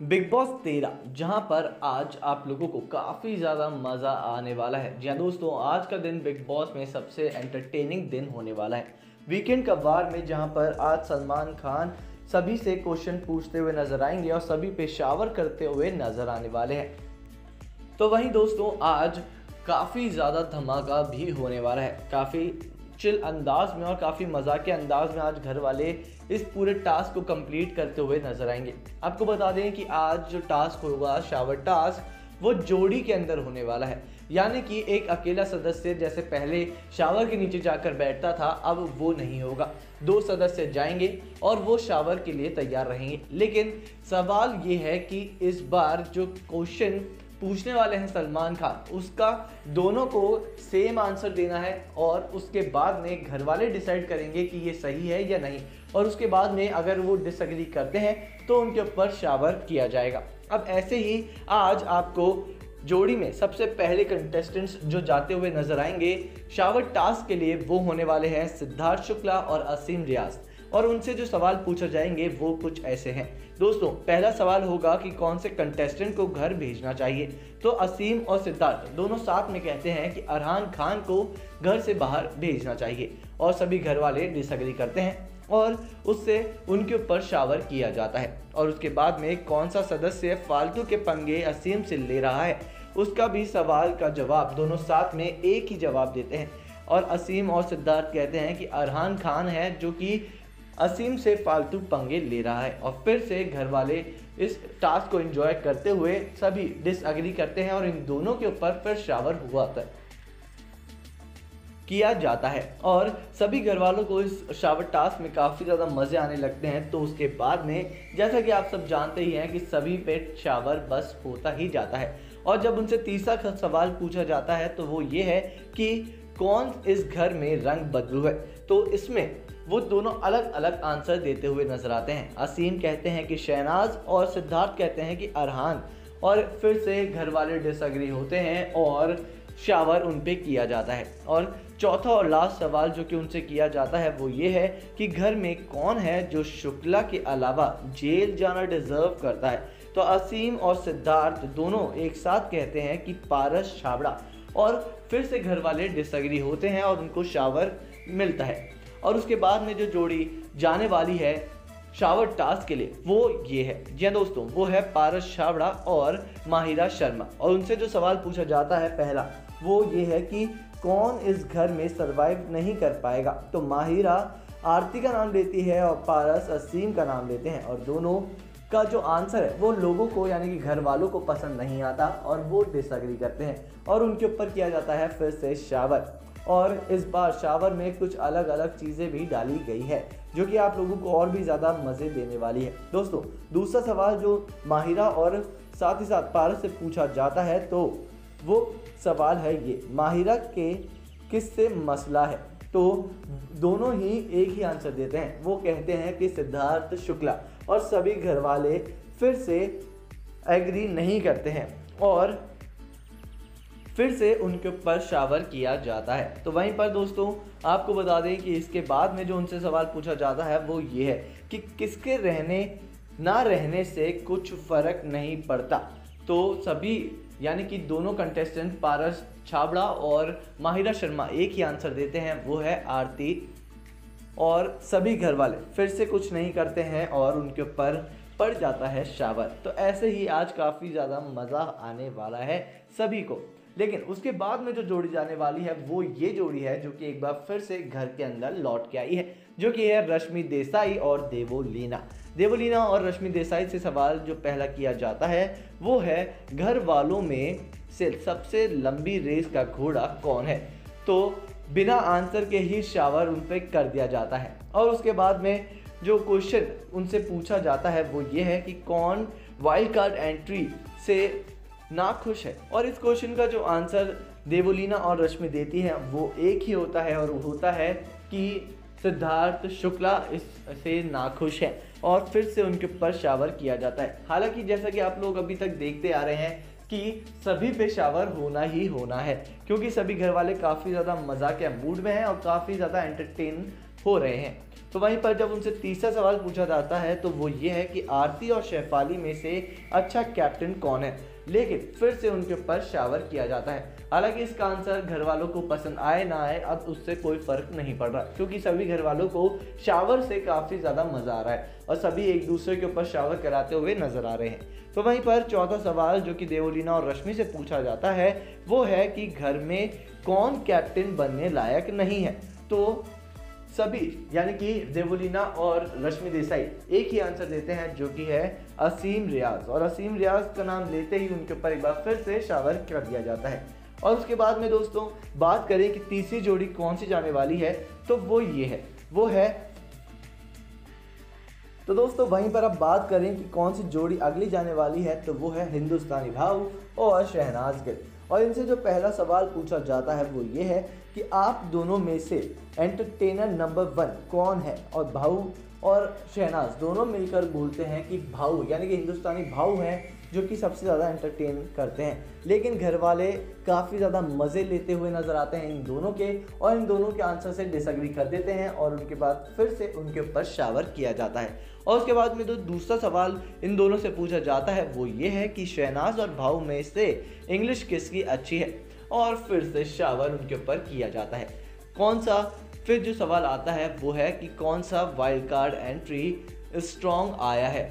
Big boss तेरह, जहाँ पर आज आप लोगों को काफ़ी ज़्यादा मज़ा आने वाला है। जी हाँ दोस्तों, आज का दिन बिग बॉस में सबसे एंटरटेनिंग दिन होने वाला है। वीकेंड का वार में जहाँ पर आज सलमान खान सभी से क्वेश्चन पूछते हुए नज़र आएँगे और सभी पे शावर करते हुए नज़र आने वाले हैं। तो वहीं दोस्तों, आज काफ़ी ज़्यादा धमाका भी होने वाला है। काफ़ी चिल अंदाज में और काफ़ी मज़ा के अंदाज में आज घर वाले इस पूरे टास्क को कंप्लीट करते हुए नज़र आएँगे। आपको बता दें कि आज जो टास्क होगा शावर टास्क वो जोड़ी के अंदर होने वाला है। यानी कि एक अकेला सदस्य जैसे पहले शावर के नीचे जाकर बैठता था, अब वो नहीं होगा। दो सदस्य जाएँगे और वो शावर के लिए तैयार रहेंगे। लेकिन सवाल ये है कि इस बार जो क्वेश्चन पूछने वाले हैं सलमान खान। उसका दोनों को सेम आंसर देना है और उसके बाद में घर वाले डिसाइड करेंगे कि ये सही है या नहीं। और उसके बाद में अगर वो डिसअग्री करते हैं तो उनके ऊपर शावर किया जाएगा। अब ऐसे ही आज आपको जोड़ी में सबसे पहले कंटेस्टेंट्स जो जाते हुए नज़र आएँगे, शावर टास्क के लिए वो होने वाले हैं सिद्धार्थ शुक्ला और असीम रियाज। और उनसे जो सवाल पूछे जाएँगे, वो कुछ ऐसे हैं। दोस्तों, पहला सवाल होगा कि कौन से कंटेस्टेंट को घर भेजना चाहिए? तो असीम और सिद्धार्थ दोनों साथ में कहते हैं कि अरहान खान को घर से बाहर भेजना चाहिए और सभी घर वाले डिसअग्री करते हैं और उससे उनके ऊपर शावर किया जाता है। और उसके बाद में कौन सा सदस्य फालतू के पंगे असीम से ले रहा है? उसका भी सवाल का जवाब दोनों साथ में एक ही जवाब देते हैं। और असीम और सिद्धार्थ कहते हैं कि अरहान खान है जो कि असीम से फालतू पंगे ले रहा है और फिर से घर वाले इस टास्क को एंजॉय करते हुए सभी डिसअग्री करते हैं और इन दोनों के ऊपर फिर शावर हुआ था। किया जाता है और सभी घर वालों को इस शावर टास्क में काफ़ी ज़्यादा मज़े आने लगते हैं। तो उसके बाद में, जैसा कि आप सब जानते ही हैं कि सभी पे शावर बस होता ही जाता है। और जब उनसे तीसरा सवाल पूछा जाता है तो वो ये है कि कौन इस घर में रंग बदलू है? तो इसमें वो दोनों अलग अलग आंसर देते हुए नज़र आते हैं। असीम कहते हैं कि शहनाज और सिद्धार्थ कहते हैं कि अरहान। और फिर से घर वाले डिसअग्री होते हैं और शावर उन पर किया जाता है। और चौथा और लास्ट सवाल जो कि उनसे किया जाता है वो ये है कि घर में कौन है जो शुक्ला के अलावा जेल जाना डिजर्व करता है? तो असीम और सिद्धार्थ दोनों एक साथ कहते हैं कि पारस छाबड़ा। और फिर से घर वाले डिसअग्री होते हैं और उनको शावर मिलता है। और उसके बाद में जो जोड़ी जाने वाली है शावर टास्क के लिए, वो ये है। जी हाँ दोस्तों, वो है पारस छावड़ा और माहिरा शर्मा। और उनसे जो सवाल पूछा जाता है पहला, वो ये है कि कौन इस घर में सरवाइव नहीं कर पाएगा? तो माहिरा आरती का नाम लेती है और पारस असीम का नाम लेते हैं। और दोनों का जो आंसर है, वो लोगों को, यानी कि घर वालों को पसंद नहीं आता और वो डिसअग्री करते हैं। और उनके ऊपर किया जाता है फिर से शावर। और इस बार शावर में कुछ अलग अलग चीज़ें भी डाली गई है, जो कि आप लोगों को और भी ज़्यादा मज़े देने वाली है। दोस्तों, दूसरा सवाल जो माहिरा और साथ ही साथ पारस से पूछा जाता है तो वो सवाल है ये, माहिरा के किससे मसला है? तो दोनों ही एक ही आंसर देते हैं। वो कहते हैं कि सिद्धार्थ शुक्ला और सभी घर वाले फिर से एग्री नहीं करते हैं और फिर से उनके ऊपर शावर किया जाता है। तो वहीं पर दोस्तों, आपको बता दें कि इसके बाद में जो उनसे सवाल पूछा जाता है, वो ये है कि किसके रहने, ना रहने से कुछ फ़र्क नहीं पड़ता। तो सभी, यानी कि दोनों कंटेस्टेंट पारस छाबड़ा और माहिरा शर्मा, एक ही आंसर देते हैं, वो है आरती और सभी घर वाले फिर से कुछ नहीं करते हैं और उनके ऊपर पड़ जाता है शावर। तो ऐसे ही आज काफ़ी ज़्यादा मज़ा आने वाला है सभी को। लेकिन उसके बाद में जो जोड़ी जाने वाली है, वो ये जोड़ी है जो कि एक बार फिर से घर के अंदर लौट के आई है, जो कि है रश्मि देसाई और देवोलीना। देवोलीना और रश्मि देसाई से सवाल जो पहला किया जाता है, वो है, घर वालों में से सबसे लंबी रेस का घोड़ा कौन है? तो बिना आंसर के ही शावर उन पर कर दिया जाता है। और उसके बाद में जो क्वेश्चन उनसे पूछा जाता है, वो ये है कि कौन वाइल्ड कार्ड एंट्री से ना खुश है। और इस क्वेश्चन का जो आंसर देवोलीना और रश्मि देती है, वो एक ही होता है और वो होता है कि सिद्धार्थ शुक्ला इससे नाखुश है और फिर से उनके ऊपर शावर किया जाता है। हालाँकि जैसा कि आप लोग अभी तक देखते आ रहे हैं कि सभी पे शावर होना ही होना है, क्योंकि सभी घर वाले काफ़ी ज़्यादा मज़ा के मूड में हैं और काफ़ी ज़्यादा एंटरटेन हो रहे हैं। तो वहीं पर जब उनसे तीसरा सवाल पूछा जाता है तो वो ये है कि आरती और शेफाली में से अच्छा कैप्टन कौन है? लेकिन फिर से उनके ऊपर शावर किया जाता है। हालाँकि इसका आंसर घर वालों को पसंद आए ना आए, अब उससे कोई फ़र्क नहीं पड़ रहा, क्योंकि सभी घर वालों को शावर से काफ़ी ज़्यादा मज़ा आ रहा है और सभी एक दूसरे के ऊपर शावर कराते हुए नज़र आ रहे हैं। तो वहीं पर चौथा सवाल जो कि देवलीना और रश्मि से पूछा जाता है, वो है कि घर में कौन कैप्टन बनने लायक नहीं है? तो सभी, यानी कि देवलीना और रश्मि देसाई, एक ही आंसर देते हैं जो कि है असीम रियाज। और असीम रियाज का नाम लेते ही उनके ऊपर एक बार फिर से शावर कर दिया जाता है। और उसके बाद में दोस्तों, बात करें कि तीसरी जोड़ी कौन सी जाने वाली है तो वो ये है। वो है तो दोस्तों, वहीं पर अब बात करें कि कौन सी जोड़ी अगली जाने वाली है तो वो है हिंदुस्तानी भाव और शहनाज गिल। और इनसे जो पहला सवाल पूछा जाता है वो ये है कि आप दोनों में से एंटरटेनर नंबर वन कौन है? और भाऊ और शहनाज दोनों मिलकर बोलते हैं कि भाऊ, यानी कि हिंदुस्तानी भाऊ हैं, जो कि सबसे ज़्यादा एंटरटेन करते हैं। लेकिन घर वाले काफ़ी ज़्यादा मज़े लेते हुए नज़र आते हैं इन दोनों के, और इन दोनों के आंसर से डिसग्री कर देते हैं, और उनके बाद फिर से उनके ऊपर शावर किया जाता है। और उसके बाद में जो तो दूसरा सवाल इन दोनों से पूछा जाता है, वो ये है कि शहनाज और भाऊ में से इंग्लिश किसकी अच्छी है? और फिर से शावर उनके ऊपर किया जाता है। कौन सा? फिर जो सवाल आता है, वो है कि कौन सा वाइल्ड कार्ड एंट्री स्ट्रॉन्ग आया है?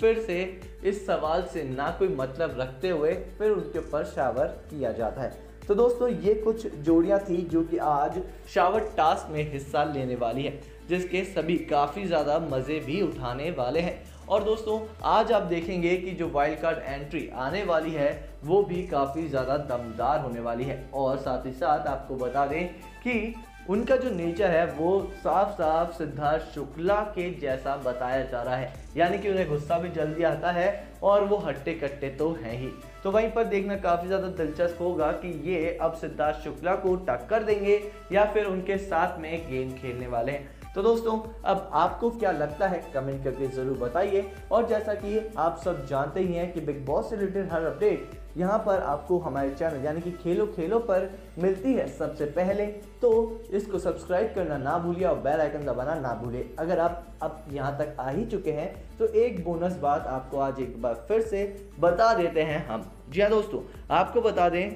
फिर से इस सवाल से ना कोई मतलब रखते हुए फिर उनके ऊपर शावर किया जाता है। तो दोस्तों, ये कुछ जोड़ियाँ थी जो कि आज शावर टास्क में हिस्सा लेने वाली है, जिसके सभी काफ़ी ज़्यादा मज़े भी उठाने वाले हैं। और दोस्तों, आज आप देखेंगे कि जो वाइल्ड कार्ड एंट्री आने वाली है, वो भी काफ़ी ज़्यादा दमदार होने वाली है। और साथ ही साथ आपको बता दें कि उनका जो नेचर है, वो साफ़ साफ़ सिद्धार्थ शुक्ला के जैसा बताया जा रहा है। यानी कि उन्हें गुस्सा भी जल्दी आता है और वो हट्टे कट्टे तो हैं ही। तो वहीं पर देखना काफ़ी ज़्यादा दिलचस्प होगा कि ये अब सिद्धार्थ शुक्ला को टक्कर देंगे या फिर उनके साथ में गेम खेलने वाले हैं। तो दोस्तों, अब आपको क्या लगता है? कमेंट करके ज़रूर बताइए। और जैसा कि आप सब जानते ही हैं कि बिग बॉस से रिलेटेड हर अपडेट यहाँ पर आपको हमारे चैनल, यानी कि खेलो खेलो पर मिलती है सबसे पहले। तो इसको सब्सक्राइब करना ना भूलिए और बेल आइकन दबाना ना भूलिए। अगर आप अब यहाँ तक आ ही चुके हैं तो एक बोनस बात आपको आज एक बार फिर से बता देते हैं हम। जी हाँ दोस्तों, आपको बता दें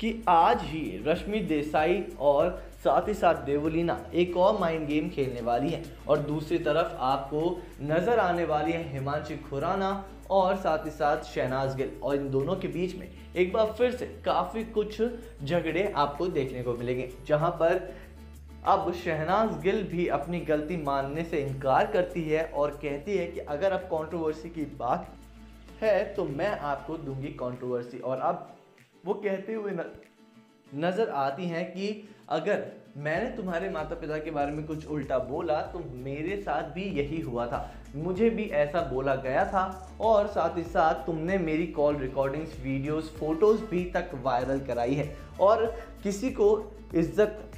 कि आज ही रश्मि देसाई और साथ ही साथ देवलीना एक और माइंड गेम खेलने वाली है। और दूसरी तरफ़ आपको नज़र आने वाली है हिमांशी खुराना और साथ ही साथ शहनाज गिल। और इन दोनों के बीच में एक बार फिर से काफ़ी कुछ झगड़े आपको देखने को मिलेंगे जहाँ पर अब शहनाज गिल भी अपनी गलती मानने से इनकार करती है और कहती है कि अगर अब कंट्रोवर्सी की बात है तो मैं आपको दूँगी कंट्रोवर्सी और अब वो कहते हुए न, नज़र आती हैं कि अगर मैंने तुम्हारे माता पिता के बारे में कुछ उल्टा बोला तो मेरे साथ भी यही हुआ था। मुझे भी ऐसा बोला गया था और साथ ही साथ तुमने मेरी कॉल रिकॉर्डिंग्स वीडियोस फ़ोटोज़ भी तक वायरल कराई है। और किसी को इज़्ज़त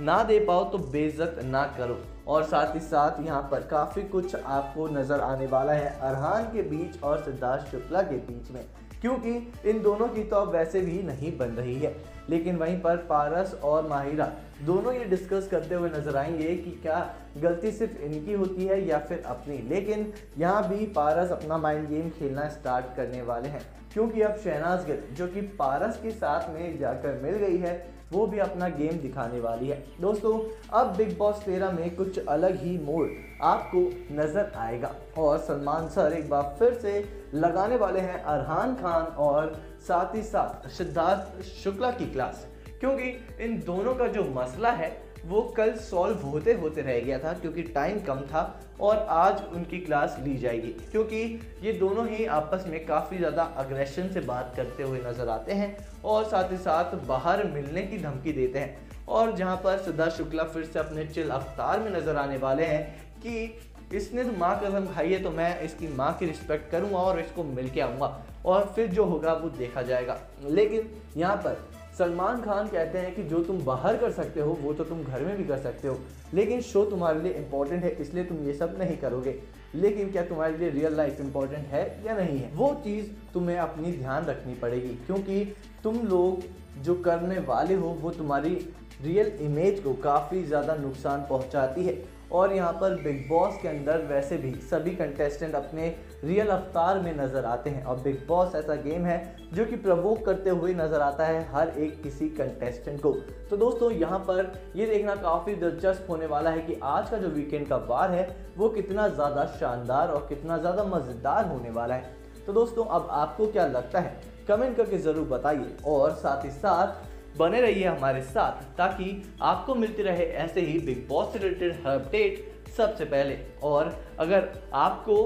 ना दे पाओ तो बेइज्जत ना करो। और साथ ही साथ यहाँ पर काफ़ी कुछ आपको नज़र आने वाला है अरहान के बीच और सिद्धार्थ शुक्ला के बीच में। क्योंकि इन दोनों की तो अब वैसे भी नहीं बन रही है। लेकिन वहीं पर पारस और माहिरा दोनों ये डिस्कस करते हुए नज़र आएँगे कि क्या गलती सिर्फ़ इनकी होती है या फिर अपनी। लेकिन यहाँ भी पारस अपना माइंड गेम खेलना स्टार्ट करने वाले हैं। क्योंकि अब शहनाज गिल जो कि पारस के साथ में जाकर मिल गई है, वो भी अपना गेम दिखाने वाली है। दोस्तों, अब बिग बॉस तेरह में कुछ अलग ही मोड़ आपको नज़र आएगा। और सलमान सर एक बार फिर से लगाने वाले हैं अरहान खान और साथ ही साथ सिद्धार्थ शुक्ला की क्लास। क्योंकि इन दोनों का जो मसला है, वो कल सॉल्व होते होते रह गया था, क्योंकि टाइम कम था और आज उनकी क्लास ली जाएगी। क्योंकि ये दोनों ही आपस में काफ़ी ज़्यादा अग्रेशन से बात करते हुए नज़र आते हैं और साथ ही साथ बाहर मिलने की धमकी देते हैं। और जहाँ पर सिद्धार्थ शुक्ला फिर से अपने चिल अवतार में नज़र आने वाले हैं कि इसने तो माँ कसम खाई है तो मैं इसकी माँ की रिस्पेक्ट करूँगा और इसको मिल के आऊँगा। और फिर जो होगा, वो देखा जाएगा। लेकिन यहाँ पर सलमान खान कहते हैं कि जो तुम बाहर कर सकते हो, वो तो तुम घर में भी कर सकते हो। लेकिन शो तुम्हारे लिए इम्पोर्टेंट है, इसलिए तुम ये सब नहीं करोगे। लेकिन क्या तुम्हारे लिए रियल लाइफ इम्पोर्टेंट है या नहीं है? वो चीज़ तुम्हें अपनी ध्यान रखनी पड़ेगी, क्योंकि तुम लोग जो करने वाले हो, वो तुम्हारी रियल इमेज को काफ़ी ज़्यादा नुकसान पहुंचाती है। और यहाँ पर बिग बॉस के अंदर वैसे भी सभी कंटेस्टेंट अपने रियल अवतार में नज़र आते हैं। और बिग बॉस ऐसा गेम है जो कि प्रवोक करते हुए नज़र आता है हर एक किसी कंटेस्टेंट को। तो दोस्तों, यहाँ पर ये देखना काफ़ी दिलचस्प होने वाला है कि आज का जो वीकेंड का वार है, वो कितना ज़्यादा शानदार और कितना ज़्यादा मज़ेदार होने वाला है। तो दोस्तों, अब आपको क्या लगता है? कमेंट करके ज़रूर बताइए और साथ ही साथ बने रहिए हमारे साथ, ताकि आपको मिलती रहे ऐसे ही बिग बॉस से रिलेटेड हर अपडेट सबसे पहले। और अगर आपको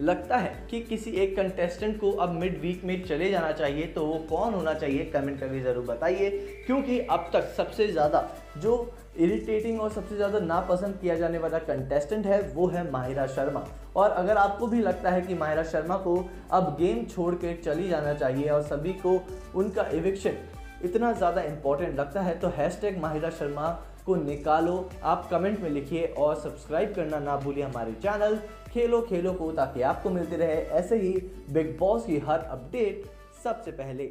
लगता है कि किसी एक कंटेस्टेंट को अब मिड वीक में चले जाना चाहिए तो वो कौन होना चाहिए कमेंट करके ज़रूर बताइए। क्योंकि अब तक सबसे ज़्यादा जो इरिटेटिंग और सबसे ज़्यादा नापसंद किया जाने वाला कंटेस्टेंट है, वो है माहिरा शर्मा। और अगर आपको भी लगता है कि माहिरा शर्मा को अब गेम छोड़ के चली जाना चाहिए और सभी को उनका इविक्शन इतना ज़्यादा इम्पोर्टेंट लगता है तो हैश टैग माहिरा शर्मा को निकालो। आप कमेंट में लिखिए और सब्सक्राइब करना ना भूलिए हमारे चैनल खेलो खेलो को, ताकि आपको मिलते रहे ऐसे ही बिग बॉस की हर अपडेट सबसे पहले।